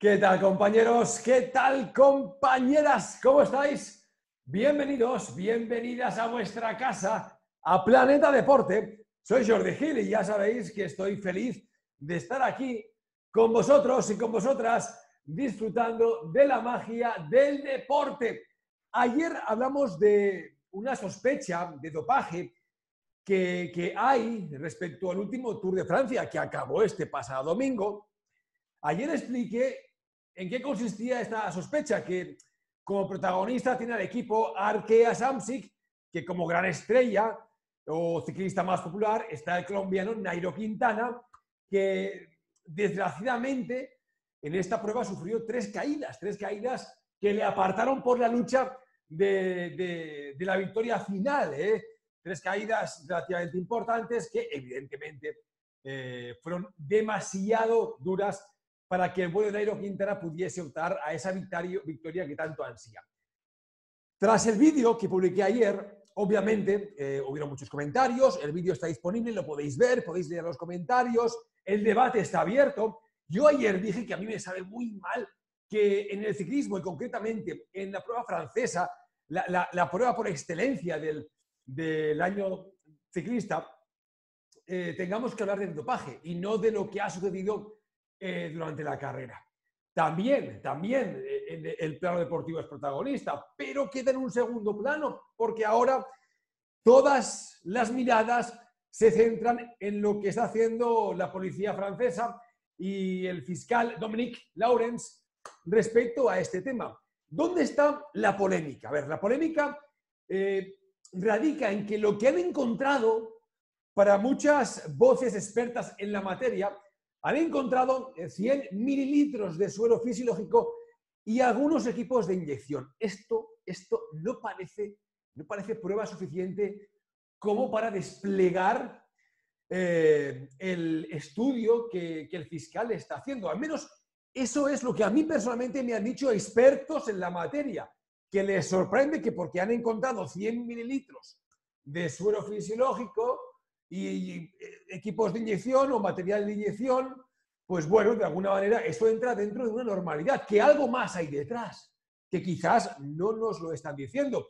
¿Qué tal compañeros? ¿Qué tal compañeras? ¿Cómo estáis? Bienvenidos, bienvenidas a vuestra casa, a Planeta Deporte. Soy Jordi Gil y ya sabéis que estoy feliz de estar aquí con vosotros y con vosotras disfrutando de la magia del deporte. Ayer hablamos de una sospecha de dopaje que, que hay respecto al último Tour de Francia que acabó este pasado domingo. Ayer expliqué ¿En qué consistía esta sospecha? Que como protagonista tiene al equipo Arkea Samsic, que como gran estrella o ciclista más popular está el colombiano Nairo Quintana, que desgraciadamente en esta prueba sufrió tres caídas, tres caídas que le apartaron por la lucha de, la victoria final. ¿eh? Tres caídas relativamente importantes que evidentemente eh, fueron demasiado duras para que el de Nairo Quintana pudiese optar a esa victoria, que tanto ansía. Tras el vídeo que publiqué ayer, obviamente eh, hubieron muchos comentarios, el vídeo está disponible, lo podéis ver, podéis leer los comentarios, el debate está abierto. Yo ayer dije que a mí me sabe muy mal que en el ciclismo y concretamente en la prueba francesa, la, prueba por excelencia del, año ciclista, eh, tengamos que hablar del dopaje y no de lo que ha sucedido eh, durante la carrera. También, también eh, el plano deportivo es protagonista, pero queda en un segundo plano, porque ahora todas las miradas se centran en lo que está haciendo la policía francesa y el fiscal Dominique Laurens respecto a este tema. ¿Dónde está la polémica? A ver, la polémica eh, radica en que lo que han encontrado para muchas voces expertas en la materia han encontrado 100 mililitros de suero fisiológico y algunos equipos de inyección. Esto, esto no, parece, no parece prueba suficiente como para desplegar eh, el estudio que, que el fiscal está haciendo. Al menos eso es lo que a mí personalmente me han dicho expertos en la materia, que les sorprende que porque han encontrado 100 mililitros de suero fisiológico, y eh, equipos de inyección o material de inyección, pues bueno, de alguna manera eso entra dentro de una normalidad, que algo más hay detrás, que quizás no nos lo están diciendo.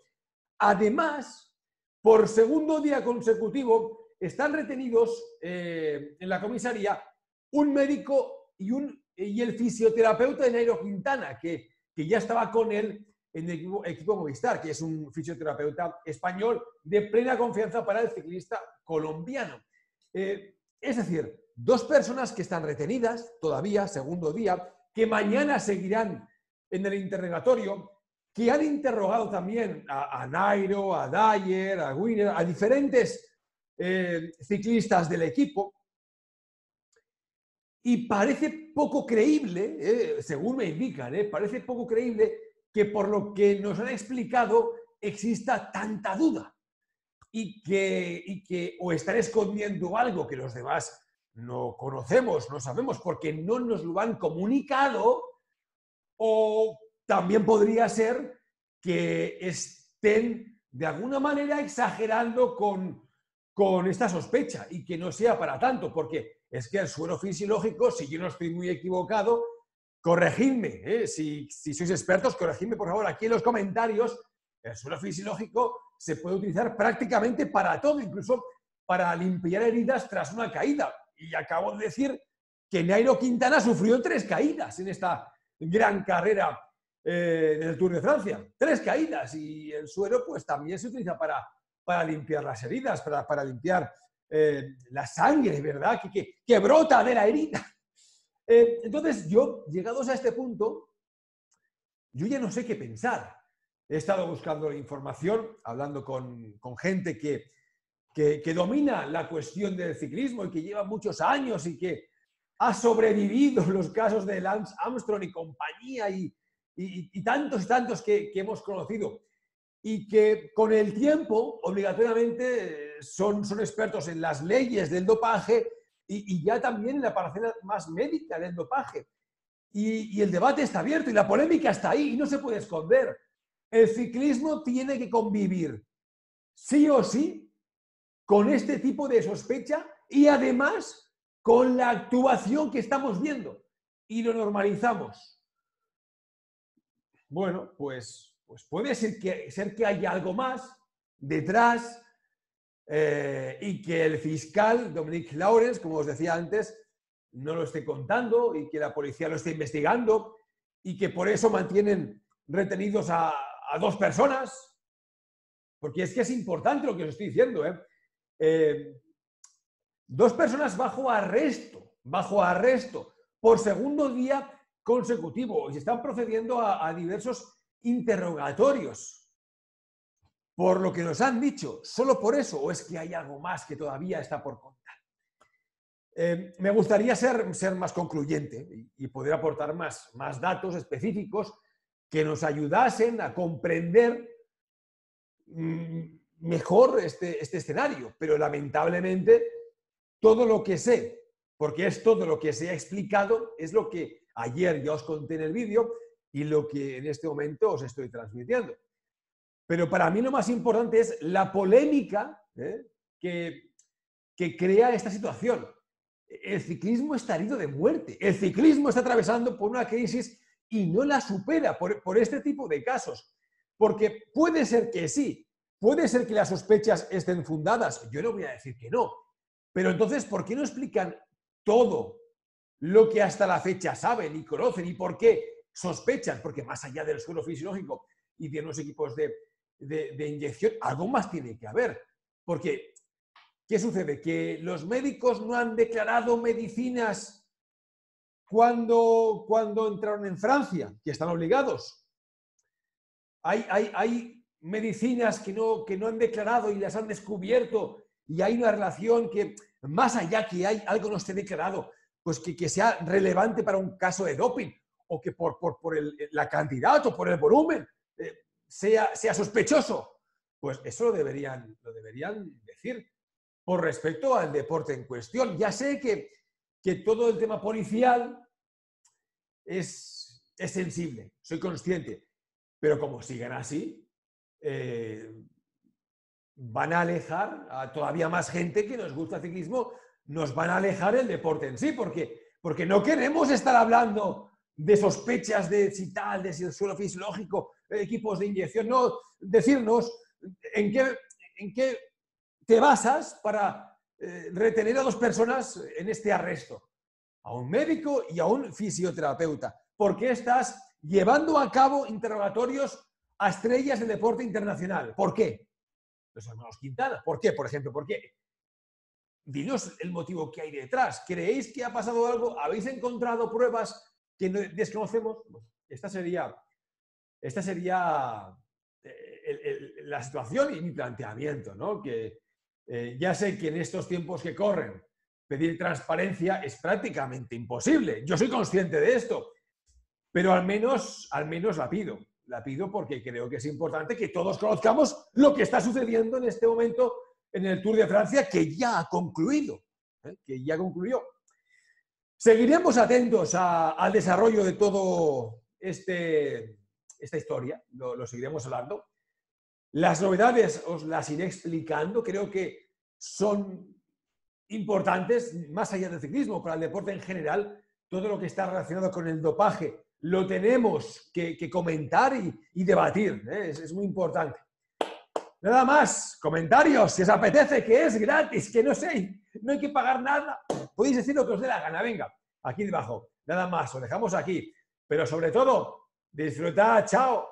Además, por segundo día consecutivo, están retenidos eh, en la comisaría un médico y, un, y el fisioterapeuta de Nairo Quintana, que, que ya estaba con él en el equipo, Movistar, que es un fisioterapeuta español de plena confianza para el ciclista colombiano. Eh, es decir, dos personas que están retenidas todavía, segundo día, que mañana seguirán en el interrogatorio, que han interrogado también a, Nairo, a Dyer, a Winner, a diferentes eh, ciclistas del equipo. Y parece poco creíble, eh, según me indican, parece poco creíble que por lo que nos han explicado exista tanta duda y que, que o están escondiendo algo que los demás no conocemos, no sabemos porque no nos lo han comunicado, o también podría ser que estén de alguna manera exagerando con, con esta sospecha y que no sea para tanto, porque es que el suelo fisiológico, si yo no estoy muy equivocado, corregidme, ¿eh? si, sois expertos, corregidme por favor aquí en los comentarios. El suelo fisiológico se puede utilizar prácticamente para todo, incluso para limpiar heridas tras una caída. Y acabo de decir que Nairo Quintana sufrió tres caídas en esta gran carrera eh, del Tour de Francia. Tres caídas y el suero pues también se utiliza para, limpiar las heridas, para, limpiar eh, la sangre, ¿verdad? Que brota de la herida. Eh, entonces, yo, llegados a este punto, yo ya no sé qué pensar. He estado buscando información, hablando con, gente que, que, domina la cuestión del ciclismo y que lleva muchos años y que ha sobrevivido los casos de Lance Armstrong y compañía y, y, tantos y tantos que, que, hemos conocido y que con el tiempo obligatoriamente son, son expertos en las leyes del dopaje y, ya también la parcela más médica del dopaje. Y, el debate está abierto y la polémica está ahí y no se puede esconder. El ciclismo tiene que convivir, sí o sí, con este tipo de sospecha y además con la actuación que estamos viendo. Y lo normalizamos. bueno, pues, pues puede ser que, ser que haya algo más detrás eh, y que el fiscal Dominic Lawrence, como os decía antes, no lo esté contando y que la policía lo esté investigando y que por eso mantienen retenidos a, dos personas, porque es que es importante lo que os estoy diciendo. ¿eh? Eh, dos personas bajo arresto, bajo arresto, por segundo día consecutivo y se están procediendo a diversos interrogatorios por lo que nos han dicho, solo por eso, o es que hay algo más que todavía está por contar. Eh, me gustaría ser, ser más concluyente y, poder aportar más, más datos específicos que nos ayudasen a comprender mm, mejor este, este escenario, pero lamentablemente todo lo que sé, porque es todo lo que se ha explicado, es lo que ayer ya os conté en el vídeo y lo que en este momento os estoy transmitiendo. Pero para mí lo más importante es la polémica ¿eh? que, que crea esta situación. El ciclismo está herido de muerte. El ciclismo está atravesando por una crisis y no la supera por, por, este tipo de casos. Porque puede ser que sí, puede ser que las sospechas estén fundadas. Yo no voy a decir que no. Pero entonces, ¿por qué no explican todo lo que hasta la fecha saben y conocen y por qué sospechan? Porque más allá del suelo fisiológico y de unos equipos de, de, inyección, algo más tiene que haber. Porque, ¿qué sucede? Que los médicos no han declarado medicinas cuando, cuando entraron en Francia, que están obligados. Hay, hay, hay medicinas que no, que no han declarado y las han descubierto y hay una relación que, más allá que hay algo no esté declarado, pues que, que sea relevante para un caso de doping o que por, por, por el, la cantidad o por el volumen. Eh, sea, sea sospechoso. Pues eso lo deberían, lo deberían decir por respecto al deporte en cuestión. Ya sé que, que todo el tema policial es, es, sensible, soy consciente, pero como sigan así, eh, van a alejar a todavía más gente que nos gusta el ciclismo, nos van a alejar el deporte en sí, porque, porque no queremos estar hablando de sospechas de si tal, de si el suelo fisiológico, equipos de inyección, no decirnos en qué, en qué te basas para eh, retener a dos personas en este arresto, a un médico y a un fisioterapeuta. ¿Por qué estás llevando a cabo interrogatorios a estrellas del deporte internacional? ¿Por qué? Los hermanos Quintana. ¿Por qué, por ejemplo? ¿Por qué? Dinos el motivo que hay detrás. ¿Creéis que ha pasado algo? ¿Habéis encontrado pruebas que desconocemos? esta sería esta sería eh, la situación y mi planteamiento, ¿no? Que eh, ya sé que en estos tiempos que corren pedir transparencia es prácticamente imposible. Yo soy consciente de esto, pero al menos, al menos la pido. La pido porque creo que es importante que todos conozcamos lo que está sucediendo en este momento en el Tour de Francia, que ya ha concluido, ¿eh? que ya concluyó. Seguiremos atentos al desarrollo de todo este, esta historia, lo, seguiremos hablando. Las novedades os las iré explicando, creo que son importantes, más allá del ciclismo, para el deporte en general, todo lo que está relacionado con el dopaje, lo tenemos que, comentar y, debatir, ¿eh? es, muy importante. Nada más, comentarios, si os apetece, que es gratis, que no sé, no hay que pagar nada, podéis decir lo que os dé la gana, venga, aquí debajo, nada más, os dejamos aquí, pero sobre todo, Disfruta, chao.